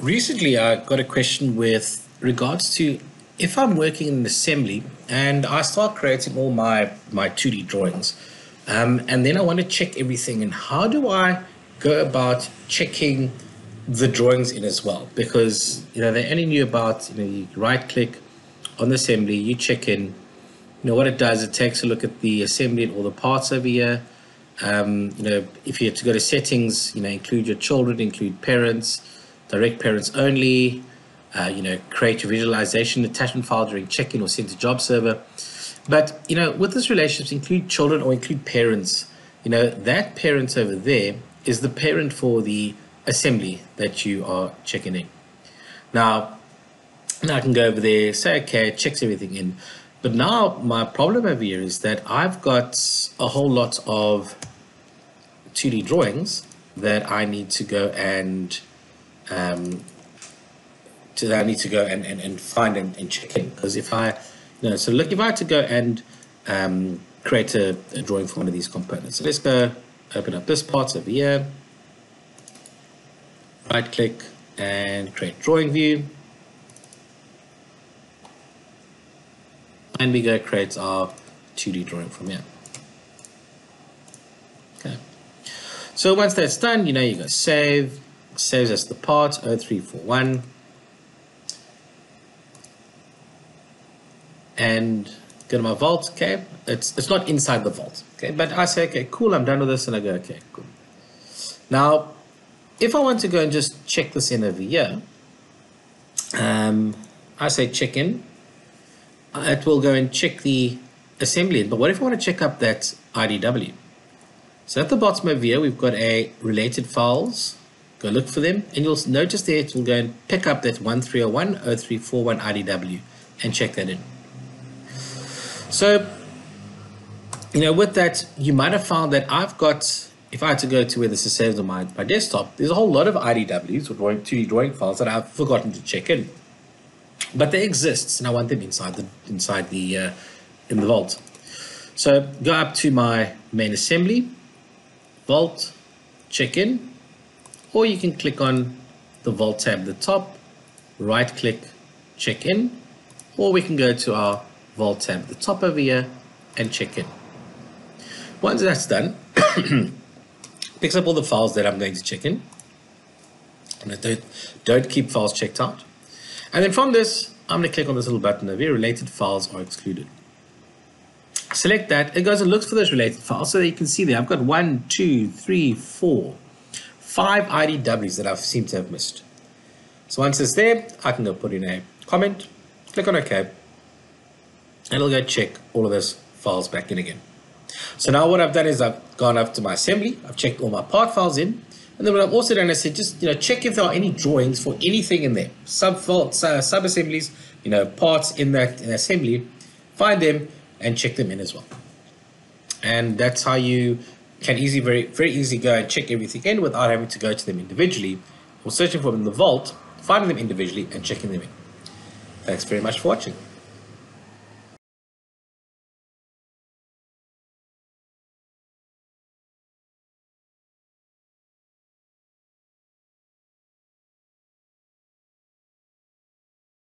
recently I got a question with regards to if I'm working in an assembly and I start creating all my, my 2D drawings, um, and then I want to check everything, and how do I go about checking the drawings in as well? Because you know they only knew about you know you right click on the assembly, you check in. You know what it does? It takes a look at the assembly and all the parts over here. Um, you know, if you have to go to settings, you know, include your children, include parents, direct parents only, uh, you know, create your visualization attachment file during check-in or send to job server. But, you know, with this relationship, include children or include parents. You know, that parent over there is the parent for the assembly that you are checking in. Now, now I can go over there, say, okay, checks everything in. But now my problem over here is that I've got a whole lot of 2D drawings that I need to go and um, to that I need to go and, and, and find and, and check in because if I you know so look if I had to go and um, create a, a, drawing for one of these components so let's go open up this part over here right click and create drawing view. And we go create our 2D drawing from here. Okay. So once that's done you know you go save saves us the part 0341 and go to my vault okay? It's it's not inside the vault okay? But I say okay cool I'm done with this and I go okay cool. Now if I want to go and just check this in over here um, I say check in. It will go and check the assembly but what if I want to check up that IDW so at the bottom over here we've got a related files go look for them and you'll notice there it will go and pick up that 1301 0341 IDW and check that in so, you know, with that, you might have found that I've got, if I had to go to where this is saved on my, my desktop, there's a whole lot of IDWs or drawing, 2D drawing files that I've forgotten to check in. But they exist, and I want them inside the inside the uh, in the vault. So go up to my main assembly, vault, check in, or you can click on the vault tab at the top, right click, check in, or we can go to our Vault tab at the top over here and check in. Once that's done, picks up all the files that I'm going to check in. And don't, don't keep files checked out. And then from this, I'm going to click on this little button over here, related files are excluded. Select that, it goes and looks for those related files so that you can see there. I've got one, two, three, four, five IDWs that I've seemed to have missed. So once it's there, I can go put in a comment, click on OK, and it'll go check all of those files back in again. So now what I've done is I've gone up to my assembly, I've checked all my part files in, and then what I've also done is said just you know check if there are any drawings for anything in there, sub faults, uh, sub assemblies, you know parts in that in assembly, find them and check them in as well. And that's how you can easily very very easily go and check everything in without having to go to them individually or searching for them in the vault, finding them individually and checking them in. Thanks very much for watching.